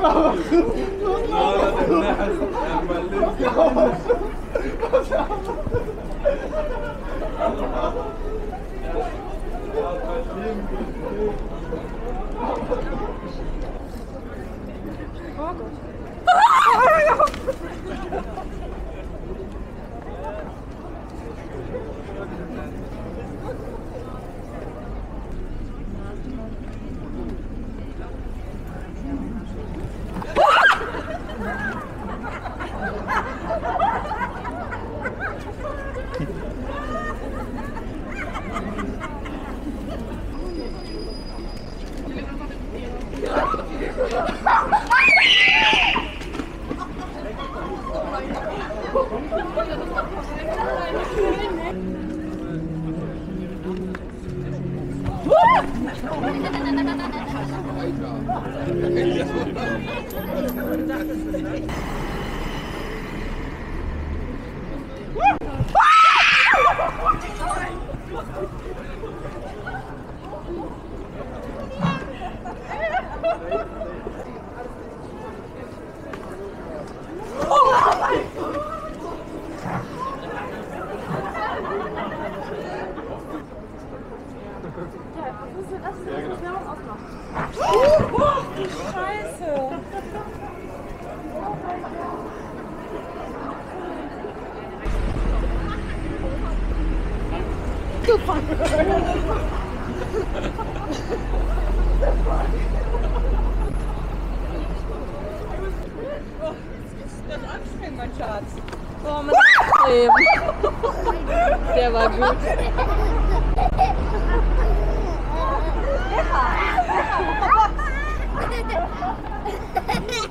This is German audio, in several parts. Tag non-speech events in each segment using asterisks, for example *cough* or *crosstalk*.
لا لا Das anstrengen, mein Schatz. Oh, mit Creme. Der war gut. Ja,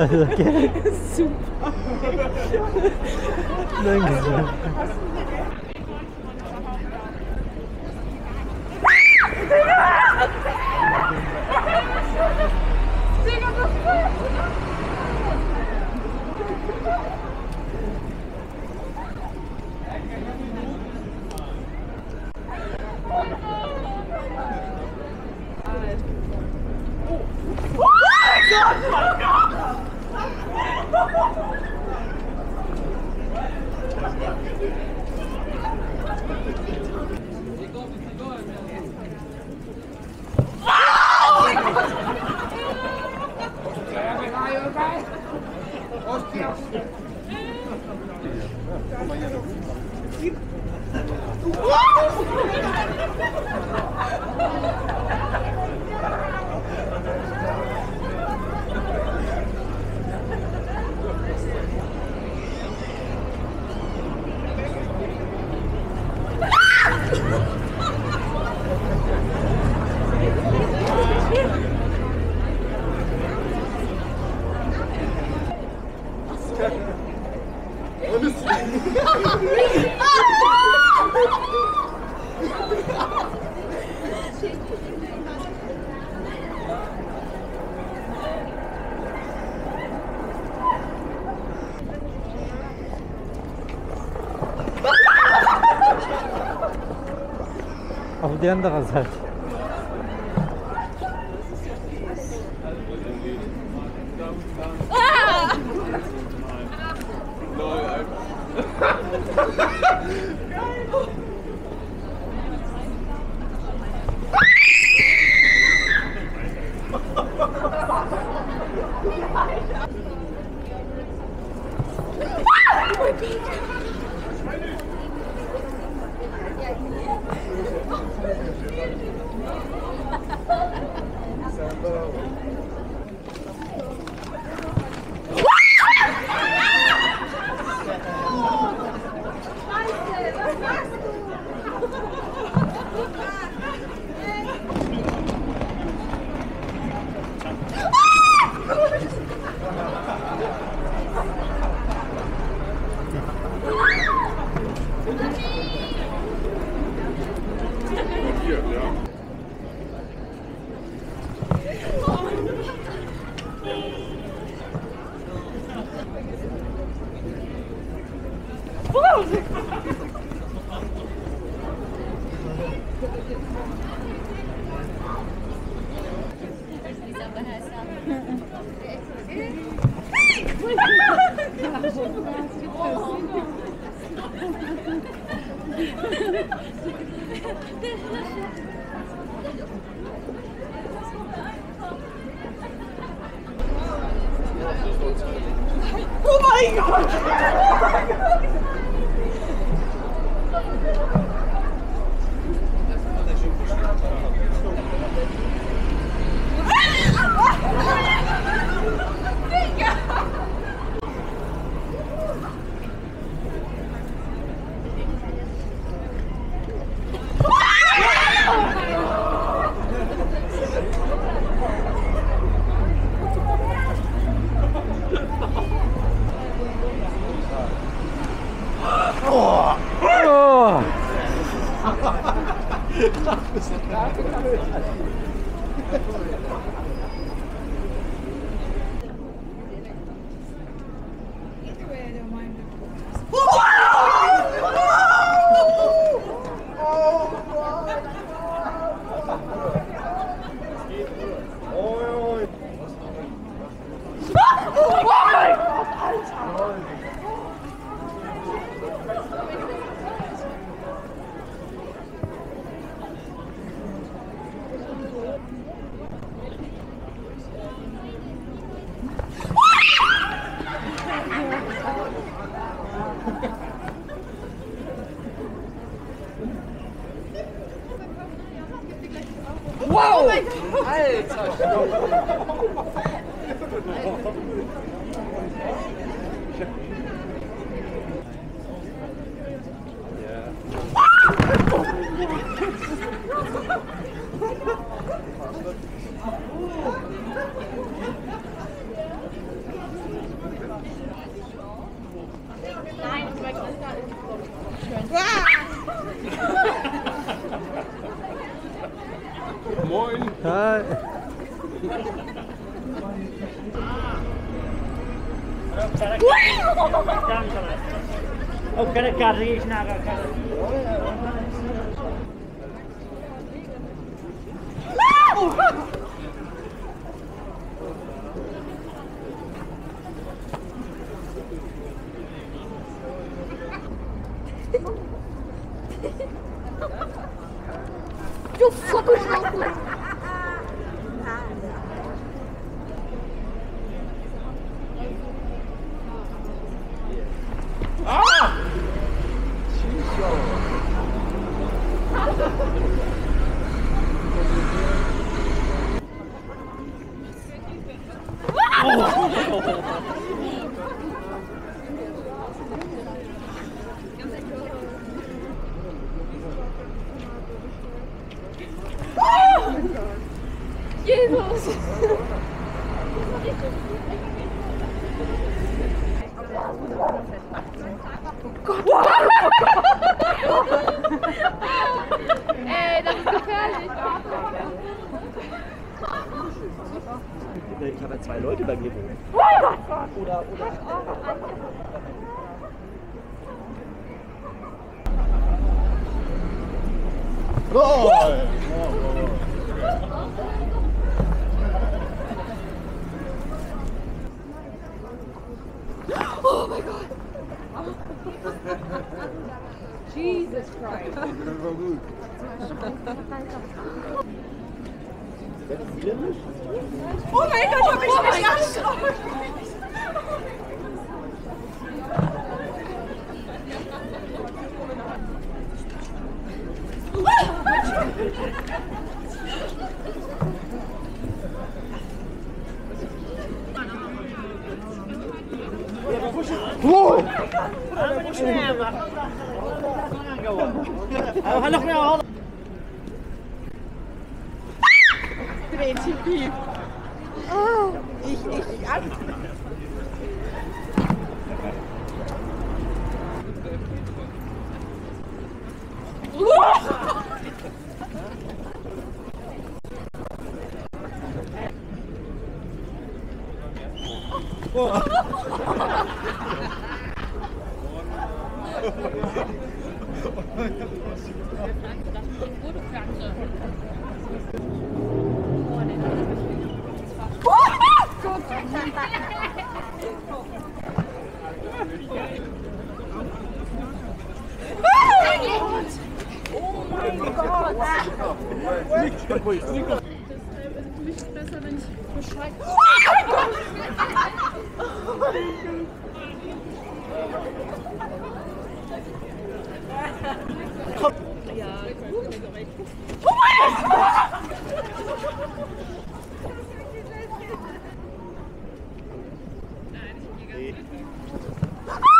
*laughs* Super. Danke sehr. *laughs* Leyenderer seid. explode! 어. 어. *laughs* *laughs* *laughs* Raiz na Ich habe ja zwei Leute bei mir wohnen. Oder, oder. Jesus Christ. Das war gut. Oh mein Gott, ich hab mich angeschaut. Aber Kreativ. Oh, ich, ich, an. Nicht besser, wenn ich Bescheid. Ja, gut. Oh mein Gott!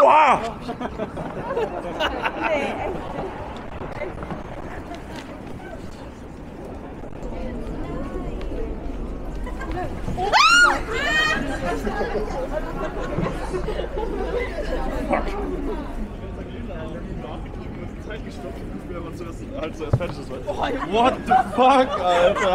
Wow! nee, echt. echt. What the fuck? Alter!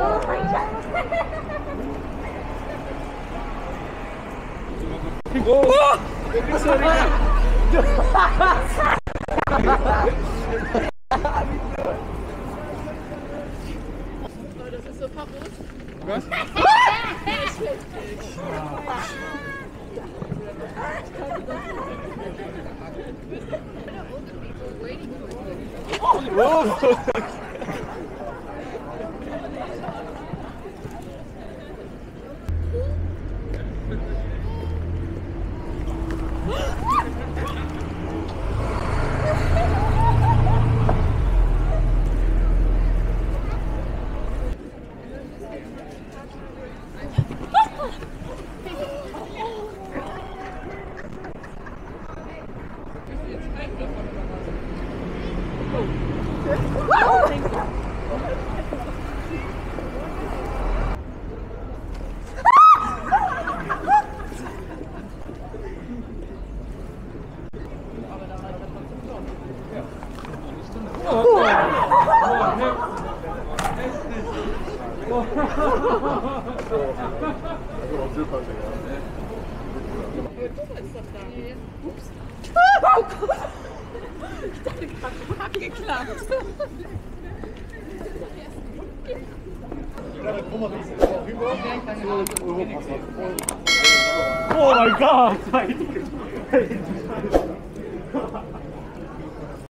Gol! das ist so verrückt. Was? Ich will dich. Oh, 이건 없을 판이야. 오 마이 갓!